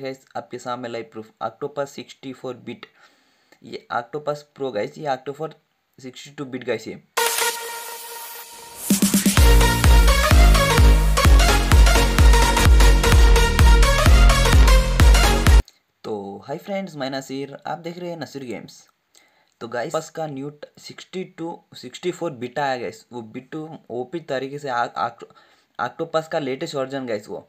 Guys आपके सामने live proof octopus 64 bit ये ऑक्टोपस प्रो गाइस ये ऑक्टोपस 62 बिट गाइस ये। तो हाय फ्रेंड्स मैं नसीर। आप देख रहे हैं नसीर गेम्स तो गाइस बस का न्यू 62 64 बिट आया गाइस वो बिट ओपी तरीके से ऑक्टोपस का लेटेस्ट वर्जन गाइस वो।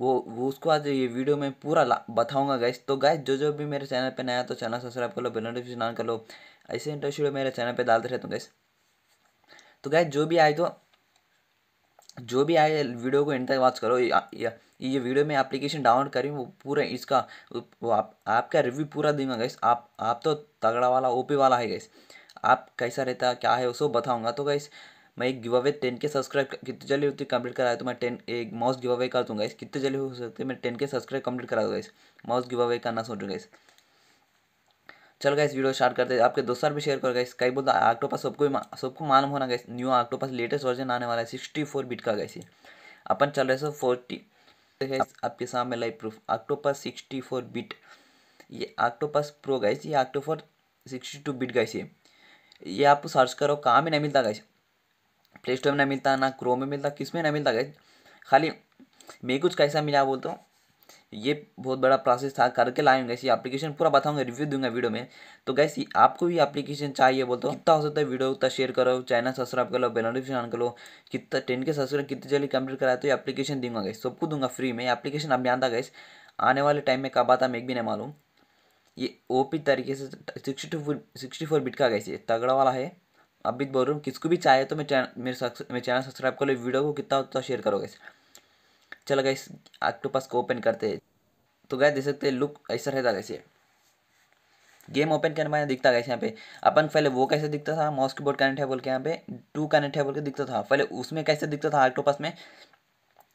वो वो उसको आज ये वीडियो में पूरा बताऊँगा गैस तो गैस जो जो भी मेरे चैनल पे नया तो चैनल सब्सक्राइब कर लो बेल नोटिफिकेशन ऑन कर लो. ऐसे इंटरेस्ट मेरे चैनल पे डालते रहता हूँ गैस तो गैस जो भी आए तो जो भी आए वीडियो को एंड तक वॉच करो. या, या, वीडियो में एप्लीकेशन डाउनलोड करी वो पूरा इसका वो आप आपका रिव्यू पूरा दूँगा गैस आप आप तो तगड़ा वाला ओपी वाला है गैस आप कैसा रहता क्या है वो सब बताऊँगा. तो गाइस मैं एक give away ten K subscribe कितने जल्दी होती कंप्लीट कराया तो मैं टेन एक माउस गिव अवे कर दूँगा इस, कितने जल्दी हो सकते मैं टेन के सब्सक्राइब कंप्लीट करा दूँगा इस माउस गिव अवे करना सोच रहा इस चल गए इस वीडियो स्टार्ट करते हैं। आपके दोस्तों भी शेयर करो गाइस कई बोलता ऑक्टोपस सबको सबको मालूम होना guys new octopus latest version आने वाला है सिक्सटी फोर बिट का गाइस अपन चल रहे सो फोर्टी आपके सामने live proof octopus sixty four bit ये ऑक्टोपस प्रो गाइस ये octopus sixty two bit guys ये। ये आप सर्च करो, कहाँ भी नहीं मिलता गाइस प्ले स्टोर में ना मिलता, ना क्रोम में मिलता किसमें ना मिलता गए खाली मैं कुछ कैसा मिला बोलता हूँ ये बहुत बड़ा प्रोसेस था, करके लाएँगे गैस ये एप्लीकेशन पूरा बताऊँगा रिव्यू दूँगा वीडियो में। तो गैस आपको भी एप्लीकेशन चाहिए बोलते हो। कितना हो सकता है वीडियो उतना शेयर करो चैनल सब्सक्राइब कर लो बेल नोटिफिकेशन ऑन कर लो। कितना टेन के सब्सक्राइब कितनी जल्दी कंप्लीट कराए तो ये एप्लीकेशन दूँगा गैस सबको दूँगा फ्री में। एप्लीकेशन अब आता गैस आने वाले टाइम में कब आता मैं भी नहीं मालूम। ये ओपी तरीके से sixty two sixty four bit का गैस ये तगड़ा वाला है। अब भी बोल रहा हूँ, किसको भी चाहे तो मैं मेरे मेरे चैनल सब्सक्राइब कर लो, वीडियो को कितना उतना शेयर करो गैस चलो गैस ऑक्टोपस को ओपन करते हैं। तो गए देख सकते हैं लुक ऐसा रहता कैसे गेम ओपन करने में दिखता कैसे यहाँ पे। अपन पहले वो कैसे दिखता था? माउस की बोर्ड कनेक्ट है बोल के यहाँ पे टू कनेक्ट है बोल के दिखता था। पहले उसमें कैसे दिखता था? ऑक्टोपस में।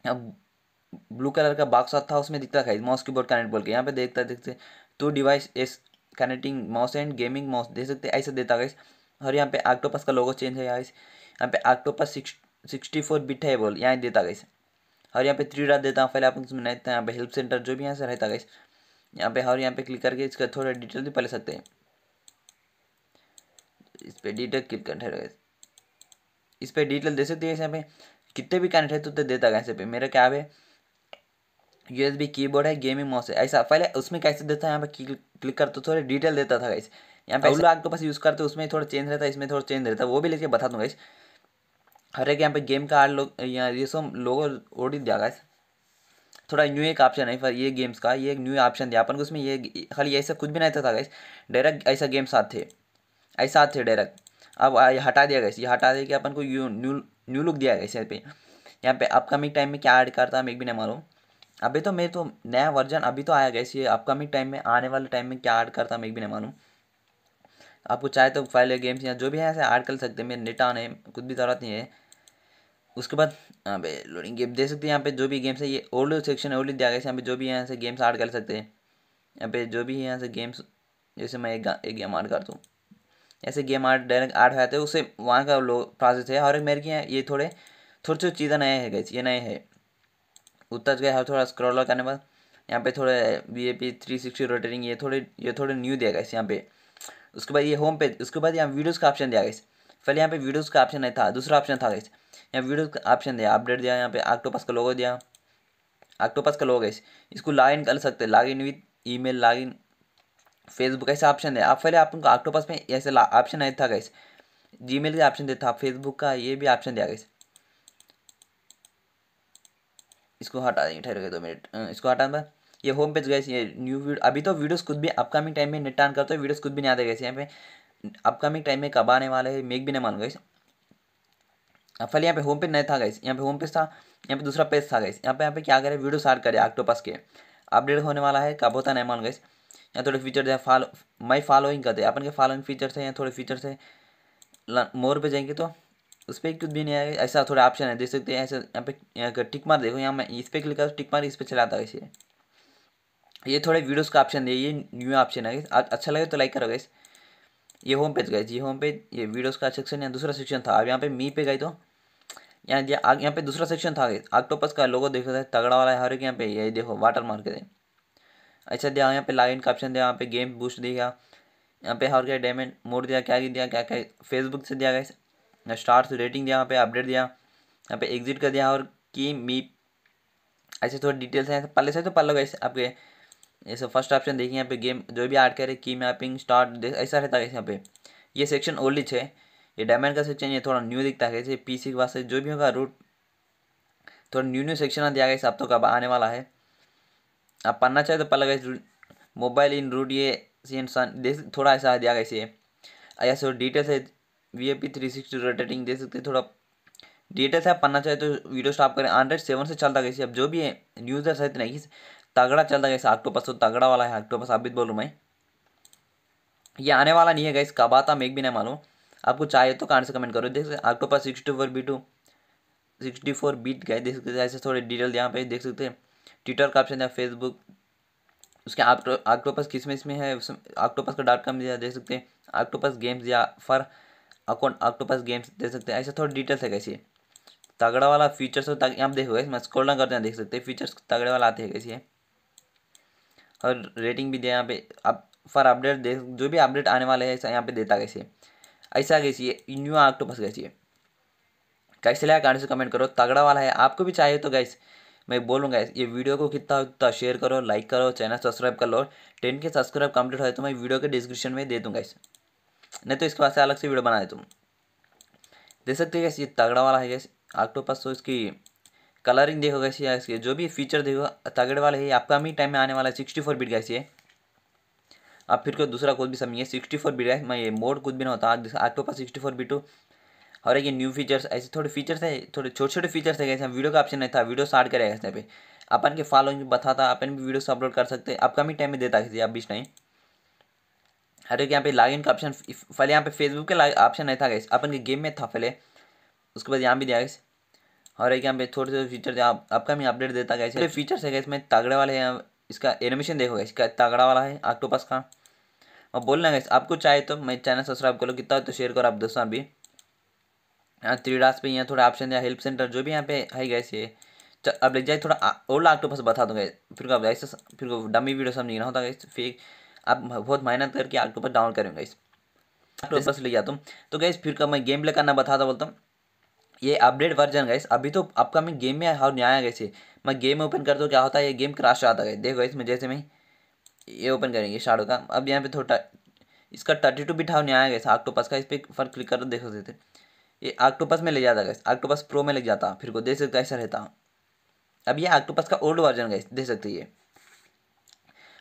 अब ब्लू कलर का बॉक्स था, उसमें दिखता था माउस की बोर्ड कनेक्ट बोल के। यहाँ पे देखता, देखते two devices connecting mouse and gaming mouse देख सकते ऐसे देता गई और यहाँ पे ऑक्टोपस का लोगो चेंज है यहाँ पे octopus six sixty four bit है बोल, यहाँ देता गई और यहाँ पे थ्री डॉट देता हूँ, पहले आप उसमें नहीं यहाँ पे हेल्प सेंटर जो भी यहाँ से रहता है यहाँ पे और यहाँ पे क्लिक करके इसका थोड़ा डिटेल भी पढ़ सकते हैं। इस पर डिटेल क्लिक कर इस पर डिटेल दे सकते हैं यहाँ पे। कितने भी कनेक्ट है तो देता है ऐसे पे। मेरा क्या है यूएसबी कीबोर्ड है गेमिंग माउस है। ऐसा, पहले उसमें कैसे देता है, यहाँ पे क्लिक कर तो थोड़ा डिटेल देता था गाइस यहाँ पे लोग आपके पास यूज़ करते उसमें थोड़ा चेंज रहता है इसमें थोड़ा चेंज रहता है वो भी लेके बता दूँगा इस। हर एक यहाँ पे गेम का आठ लोग यहाँ ये सब लोगो ओडी दिया गया थोड़ा न्यू एक ऑप्शन है फिर ये गेम्स का ये एक न्यू ऑप्शन दिया अपन को उसमें ये खाली ऐसा कुछ भी नहीं था गाइस डायरेक्ट ऐसा गेम्स आते थे। ऐसा आते थे डायरेक्ट अब ये हटा दिया गया ये हटा दिया कि अपन को यू न्यू न्यू लुक दिया गया यहाँ पे। यहाँ पे अपकमिंग टाइम में क्या ऐड करता है मैं एक भी नहीं मालूम। अभी तो मैं तो नया वर्जन अभी तो आया गया ये अपकमिंग टाइम में आने वाले टाइम में क्या ऐड करता है मैं एक भी नहीं मालूम। आपको चाहे तो फ़ाइल या गेम्स या जो भी है ऐसे ऐड कर सकते हैं। मेरे नेट आने कुछ भी ज़रूरत नहीं है। उसके बाद यहाँ पे लोडिंग गेम दे सकते हैं यहाँ पे जो भी गेम्स है ये ओल्ड सेक्शन है ओल्ड दिया गया यहाँ पे जो भी यहाँ से गेम्स ऐड कर सकते हैं। यहाँ पे जो भी यहाँ से गेम्स जैसे मैं एक, एक गेम ऐड करता हूँ। ऐसे गेम ऐड डायरेक्ट ऐड हो जाते हैं उससे वहाँ का लो प्रोसेस है। और एक मेरे की ये थोड़े थोड़ी थोड़ी चीज़ें नए है गई ये नए है। उत्तर गए हर थोड़ा स्क्रॉलर करने बाद यहाँ पे थोड़े B A P three sixty rotating ये थोड़े ये थोड़े न्यू दिया गया यहाँ पे। उसके बाद ये होम पेज उसके बाद यहाँ वीडियोज़ का ऑप्शन दिया गया पहले यहाँ पे वीडियोज़ का ऑप्शन नहीं था, दूसरा ऑप्शन था गई यहाँ वीडियो का ऑप्शन दिया अपडेट दिया, यहाँ पे ऑक्टोपस का लोगो दिया। ऑक्टोपस का लोगो है इसको लॉग इन कर सकते log in with email log in Facebook ऐसा ऑप्शन है। आप पहले आप उनको ऑक्टोपस में ऐसे ऑप्शन नहीं था गैस जी का ऑप्शन देता फेसबुक का ये भी ऑप्शन दिया गया इसको हटा देंगे, ठहर गए दो मिनट इसको हटा बाद ये होम पेज गए ये न्यू वीडियो अभी तो वीडियोस खुद भी अपकमिंग टाइम में नेट करते हो वीडियोस खुद भी नहीं आते गए यहाँ पे अपकमिंग टाइम में कब आने वाले हैं मेक भी नहीं मान गए फल यहाँ पे होम पेज नहीं था गाइस यहाँ पे होम पेज था, यहाँ पे दूसरा पेज था गाइस यहाँ पे यहाँ पे क्या करें वीडियो स्टार्ट करें ऑक्टोपस के। अपडेट होने वाला है, कब होता नहीं मान गाइस यहाँ थोड़े फीचर है फॉलो माई फॉलोइंग करते अपन के फॉलोइंग फीचर्स है, यहाँ थोड़े फीचर्स है। मोर पे जाएँगे तो उस पर कुछ भी नहीं आएगा, ऐसा थोड़ा ऑप्शन है, देख सकते हैं, ऐसे यहाँ पे टिक मार देखो, यहाँ मैं इस पर क्लिक कर टिक मार इस पर चलाता है इसे ये थोड़े वीडियोस का ऑप्शन है, ये न्यू ऑप्शन है अच्छा लगे तो लाइक करो गाइस ये होम पेज गए जी होम पेज ये वीडियोस का सेक्शन या दूसरा सेक्शन था। अब यहाँ पे मी पे गए तो यहाँ यहाँ पे दूसरा सेक्शन था ऑक्टोपस का लोगो देखो तगड़ा वाला है, हर एक यहाँ पे, ये देखो वाटर मार्क है। अच्छा दिया, यहाँ पे लॉगिन का ऑप्शन दिया, यहाँ पे गेम बूस्ट दिया। यहाँ पे हर क्या डायमंड मोड दिया, क्या दिया, क्या क्या फेसबुक से दिया गया स्टार्स रेटिंग दिया, यहाँ पे अपडेट दिया। यहाँ पे एग्जिट कर दिया और की मी ऐसे थोड़ी डिटेल्स हैं, पहले से तो पहले गए आपके। ऐसे फ़र्स्ट ऑप्शन देखिए यहाँ पे गेम जो भी ऐड करे की मैपिंग स्टार्ट ऐसा रहता है यहाँ पे। ये सेक्शन ओल्ड है ये डायमंड का सेक्शन ये थोड़ा न्यू दिखता है। पी सी के वास्ते जो भी होगा रूट थोड़ा न्यू न्यू सेक्शन दिया गया अब तो कब आने वाला है। आप पढ़ना चाहे तो पहले गए मोबाइल इन रूट ये सी इंसान थोड़ा ऐसा दिया गया इसे। ऐसा डिटेल्स है V A P three sixty rotating दे सकते थोड़ा डिटेल्स आप पढ़ना चाहे तो वीडियो स्टॉप करें। हंड्रेड सेवन से चलता गई अब जो भी है न्यूज़र्स है नहीं। तगड़ा चलता गया ऑक्टोपस तो तगड़ा वाला है ऑक्टोपस भी बोलूँ मैं। ये आने वाला नहीं है गैस कब आता मैं भी नहीं मालूम। आपको चाहिए तो कहाँ से कमेंट करो। देख सकते octopus sixty four B two sixty four bit गए देख सकते ऐसे थोड़े डिटेल यहाँ पे देख सकते हैं। ट्विटर का ऑप्शन है फेसबुक उसके ऑक्टोपस किसमें इसमें है ऑक्टोपस का डॉट कॉम दिया, देख सकते हैं। ऑक्टोपस गेम्स या फर अकाउंट ऑक्टोपस गेम्स देख सकते हैं, ऐसे थोड़ी डिटेल्स है कैसे तगड़ा वाला फीचर्स हो यहाँ देखो मैं स्क्रॉल ना करते हैं, देख सकते हैं फीचर्स तगड़े वाला आते हैं कैसे और रेटिंग भी दिया यहाँ पे। अब फॉर अपडेट देख, जो भी अपडेट आने वाले हैं, ऐसा यहाँ पे देता कैसे? ऐसा कैसी? है न्यू ऑक्टोपस कैसी है कैसे लगा गाने से कमेंट करो। तगड़ा वाला है। आपको भी चाहिए तो गैस मैं बोलूँगा ये वीडियो को कितना उतना शेयर करो लाइक करो चैनल सब्सक्राइब कर लो। टेन के सब्सक्राइब कंप्लीट हो तो मैं वीडियो के डिस्क्रिप्शन में दे दूँगा इस नहीं तो इसके बाद अलग से वीडियो बना दे तुम देख सकते हो गैस ये तगड़ा वाला है गैस ऑक्टोपस तो इसकी कलरिंग देखो कैसी है इसके, जो भी फीचर देखो तगड़े वाले है, आपका भी टाइम में आने वाला है सिक्सटी फोर बीट कैसी है आप फिर कोई दूसरा कोई भी समझिए सिक्सटी फोर बीट है, मैं ये मोड कुछ भी ना होता आपके पास सिक्सटी फोर बीटू और ये न्यू फीचर्स ऐसे थोड़े फीचर्स है, थोड़े छोटे छोटे फीचर्स है कैसे वीडियो का ऑप्शन नहीं था वीडियो स्टार्ट करेगा यहाँ पे। अपन के फॉलोइंग बताता, अपन भी वीडियो अपलोड कर सकते हैं अपकमिंग टाइम में देता किसी, आप बीच नहीं हर एक यहाँ पे लॉगिन का ऑप्शन पहले यहाँ पे फेसबुक के ऑप्शन नहीं था गैस अपन के गेम में था पहले, उसके बाद यहाँ भी दिया गया और एक यहाँ पे थोड़े थोड़े फीचर अपकमिंग अपडेट देता गया फीचर्स है इसमें तगड़े वाले हैं इसका एनिमेशन देखोगे इसका तगड़ा वाला है ऑक्टोपस का। और बोलना गैस आपको चाहे तो मैं चैनल सब्सक्राइब करो कितना तो शेयर करो आप दोस्तों अभी। यहाँ थ्री डास पे यहाँ थोड़ा ऑप्शन दिया हेल्प सेंटर जो भी यहाँ पे है गैस ये। अब लग जाए थोड़ा ओल्ड ऑक्टोपस बता दूँगा फिर आप ऐसे फिर डमी वीडियो सब नहीं होता गैस फिर आप बहुत मेहनत करके ऑक्टोपस डाउन करेंगे इस ऑक्टोपस ले जाता हूँ। तो गैस फिर का मैं गेम प्ले करना बताता बोलता हूँ। ये अपडेट वर्जन गैस अभी तो अपकमिंग गेम में हाउ और न्याय गैसे मैं गेम ओपन कर दो, क्या होता है, ये गेम क्रैश आता है। देखो, इसमें जैसे मैं ये ओपन करेंगे शाडो का। अब यहाँ पे थोड़ा इसका थर्टी टू बिट हाउ नहीं न्याय गैस ऑक्टोपस का इस पर फ़र्क क्लिक कर दो सकते थे ये ऑक्टोपस में ले जाता गैस ऑक्टोपस प्रो में लग जाता, फिर को देख सकते ऐसा रहता। अब ये ऑक्टोपस का ओल्ड वर्जन गैस देख सकते ये।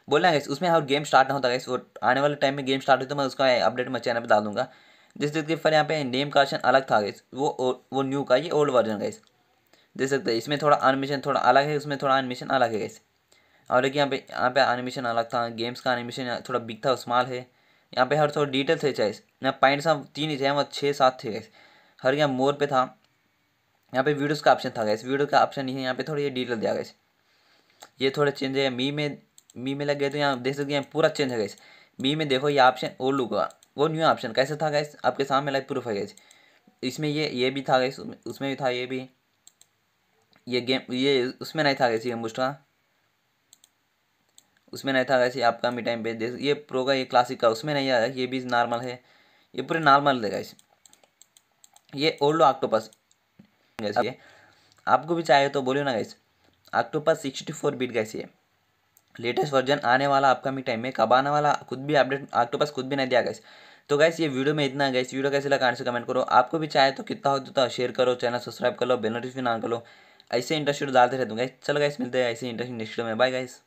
बोलना गैस उसमें और गेम स्टार्ट ना होता गैस वो आने वाले टाइम में गेम स्टार्ट हो तो मैं उसका अपडेट मैं चैनल पर डाल दूँगा। देख सकते फिर यहाँ पे नेम का ऑप्शन अलग था गैस वो वो न्यू का, ये ओल्ड वर्जन गैस देख सकते हैं, इसमें थोड़ा एनिमेशन थोड़ा अलग है, उसमें थोड़ा एनिमेशन अलग है गैस और एक यहाँ पे यहाँ पे एनिमेशन अलग था गेम्स का एनिमेशन थोड़ा बिग था स्मॉल है. यहाँ पे हर थोड़ा डिटेल्स है चाहे यहाँ पॉइंट सब तीन ही थे वहाँ छः सात थे गैस हर यहाँ मोर पे था. यहाँ पे वीडियोस का ऑप्शन था गैस वीडियो का ऑप्शन नहीं है, यहाँ पे थोड़ी ये डिटेल दिया गया ये थोड़े चेंज है मी में मी में लग गए तो यहाँ देख सकते हैं, पूरा चेंज है गैस मी में देखो, ये ऑप्शन ओल्ड लुक होगा वो न्यू ऑप्शन कैसे था गैस आपके सामने लाइव प्रूफ है गैस इसमें ये ये भी था गैस उसमें भी था ये भी. ये गेम ये उसमें नहीं था गैस ये का उसमें नहीं था गैस आपका मी टाइम पे. ये प्रो का, ये क्लासिक का, उसमें नहीं आया ये भी नॉर्मल है. ये पूरे नॉर्मल है गैस ये ओल्ड ऑक्टोपस ये. आपको भी चाहिए तो बोलियो ना guys octopus sixty four bit guys ये. लेटेस्ट वर्जन आने वाला आपका अपकमिंग टाइम में, कब आने वाला, खुद भी अपडेट ऑक्टोपस खुद भी नहीं दिया गैस तो गैस ये वीडियो में इतना गैस वीडियो कैसे लगा से कमेंट करो. आपको भी चाहे तो कितना हो तो शेयर करो चैनल सब्सक्राइब कर लो बेल ऑन कर लो. ऐसे इंटरेस्ट डालते रहते गैस चलो गैस मिलते हैं ऐसे इंटरेस्ट नेक्स्ट में. Bye guys